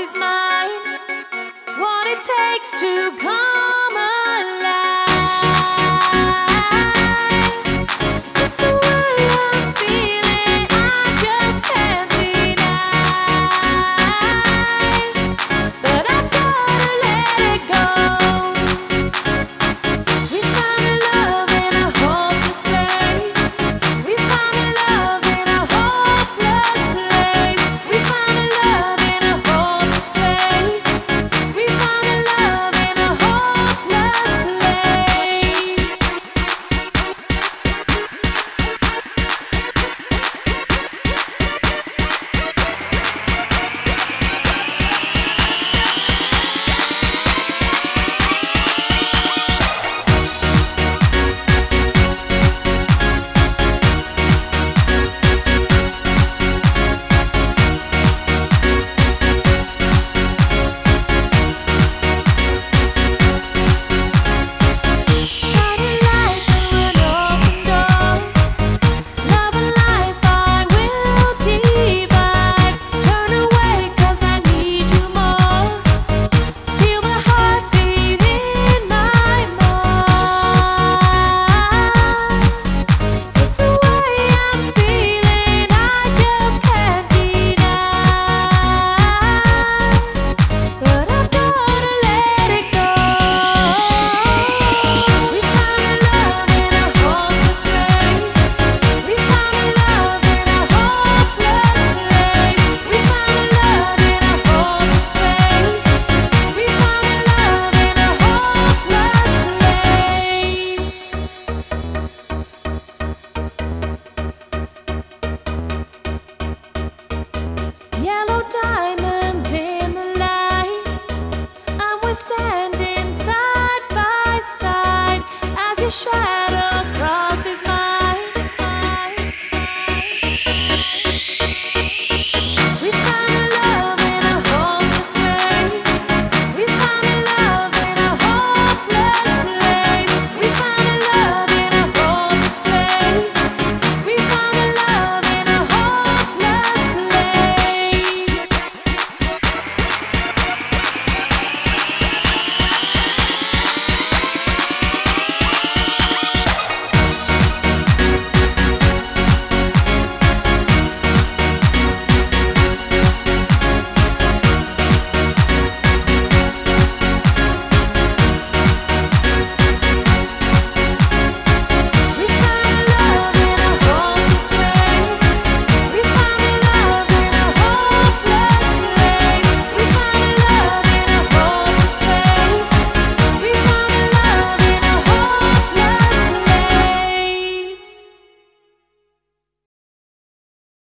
is mine. What it takes to come alive.